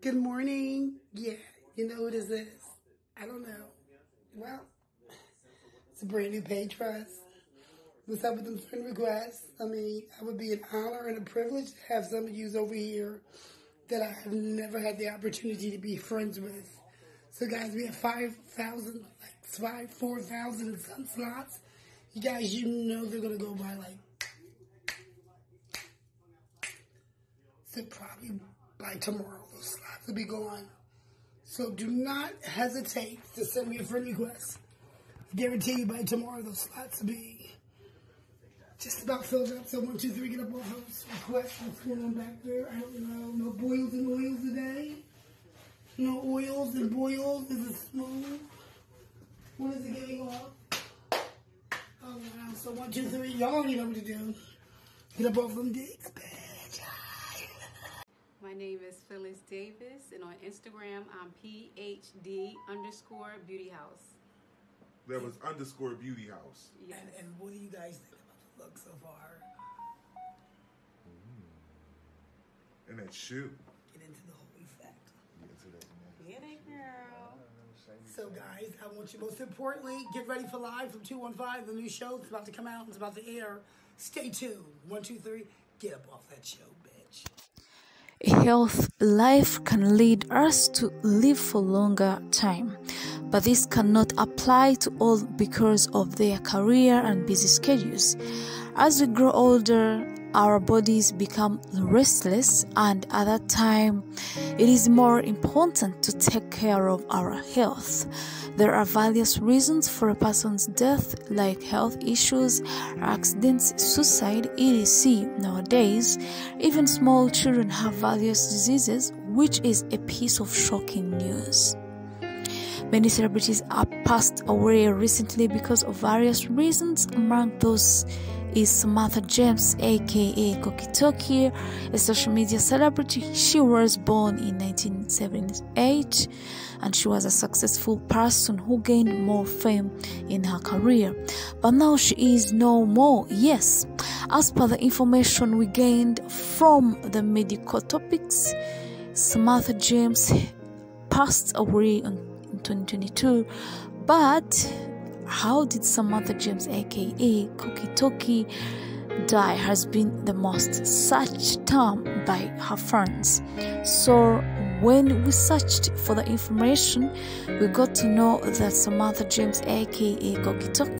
Good morning. Yeah, you know who this is. I don't know. Well, it's a brand new page for us. What's up with them friend requests? I mean, it would be an honor and a privilege to have some of you over here that I have never had the opportunity to be friends with. So guys, we have 5,000, like five, 4,000 and some slots. You guys, you know they're going to go by like, so probably by tomorrow, those slots will be gone. So do not hesitate to send me a friend request. I guarantee you by tomorrow, those slots will be just about filled up. So one, two, three, get up all those requests. What's going on back there? I don't know. No boils and oils today. No oils and boils. Is it smooth? When is it getting off? Oh wow. So one, two, three. Y'all already know what to do. Get up off them dicks, bitch. My name is Phyllis Davis, and on Instagram, I'm PHD underscore Beauty House. That was underscore beauty house. Yes. And, and what do you guys think about the look so far? Mm. And that shoe. Get into the whole effect. Get to that. Get it, girl. So, guys, I want you most importantly get ready for live from 215, the new show that's about to come out and it's about to air. Stay tuned. One, two, three. Get up off that show, bitch. A health life can lead us to live for longer time. But this cannot apply to all because of their career and busy schedules. As we grow older our bodies become restless and at that time it is more important to take care of our health. There are various reasons for a person's death like health issues accidents suicide etc nowadays. Even small children have various diseases which is a piece of shocking news Many celebrities have passed away recently because of various reasons. Among those is Samantha James, aka Cookie Tookie, a social media celebrity. She was born in 1978 and she was a successful person who gained more fame in her career. But now she is no more. Yes, as per the information we gained from the medical topics, Samantha James passed away on 2022. But how did Samantha James, aka Cookie Tookie, die has been the most searched term by her fans. So when we searched for the information, we got to know that Samantha James, aka Cookie Tookie,